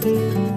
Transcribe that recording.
Música